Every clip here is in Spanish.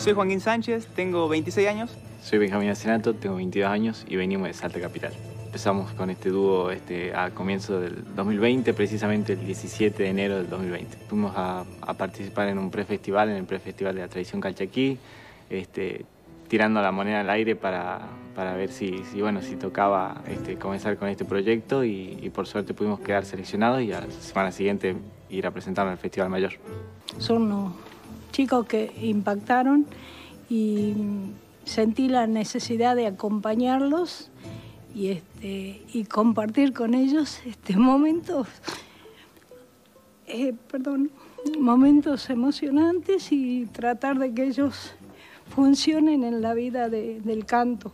Soy Joaquín Sánchez, tengo 26 años. Soy Benjamín Senato, tengo 22 años y venimos de Salta Capital. Empezamos con este dúo este, a comienzo del 2020, precisamente el 17 de enero del 2020. Fuimos a, participar en un prefestival, en el prefestival de la tradición calchaquí, este, tirando la moneda al aire para, para ver si, si, bueno, si tocaba este, comenzar con este proyecto y, por suerte pudimos quedar seleccionados y a la semana siguiente ir a presentarnos al Festival Mayor. Son chicos que impactaron y sentí la necesidad de acompañarlos y, este, y compartir con ellos este, momentos, eh, perdón, momentos emocionantes y tratar de que ellos funcionen en la vida del canto.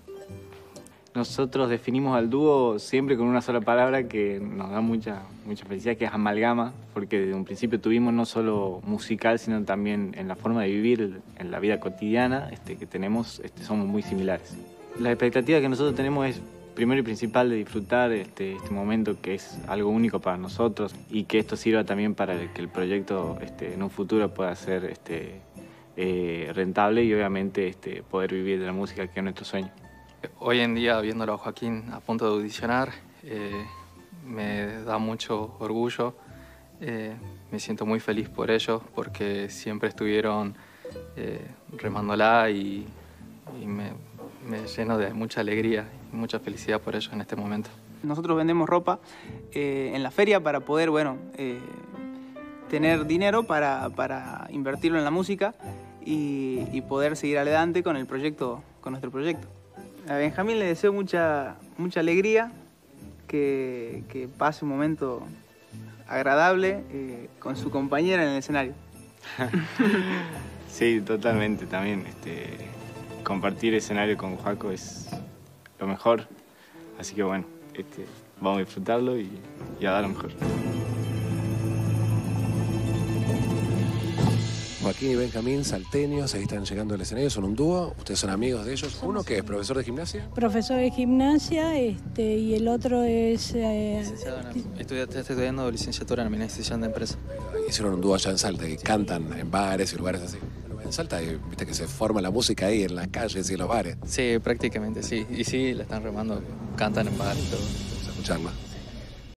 Nosotros definimos al dúo siempre con una sola palabra que nos da mucha, mucha felicidad, que es amalgama, porque desde un principio tuvimos no solo musical, sino también en la forma de vivir, en la vida cotidiana este, que tenemos, este, somos muy similares. La expectativa que nosotros tenemos es primero y principal de disfrutar este, este momento que es algo único para nosotros y que esto sirva también para que el proyecto este, en un futuro pueda ser este, eh, rentable y obviamente este, poder vivir de la música que es nuestro sueño. Hoy en día, viéndolo a Joaquín a punto de audicionar, eh, me da mucho orgullo. Eh, me siento muy feliz por ellos porque siempre estuvieron eh, remándola y, me, lleno de mucha alegría y mucha felicidad por ellos en este momento. Nosotros vendemos ropa en la feria para poder, bueno, tener dinero para, invertirlo en la música y, y poder seguir adelante con el proyecto, con nuestro proyecto. A Benjamín le deseo mucha, mucha alegría, que, pase un momento agradable eh, con su compañera en el escenario. sí, totalmente también. Este, compartir escenario con Joaco es lo mejor. Así que bueno, este, vamos a disfrutarlo y a dar lo mejor. Joaquín y Benjamín, salteños, ahí están llegando al escenario, son un dúo, ustedes son amigos de ellos. Uno que es profesor de gimnasia. Profesor de gimnasia este, y el otro es... Eh, estoy, estudiando licenciatura en administración de empresas. Hicieron un dúo allá en Salta y cantan en bares y lugares así. En Salta, viste que se forma la música ahí en las calles y en los bares. Sí, prácticamente sí. Y sí, la están remando, cantan en bares y todo. Vamos a escucharla.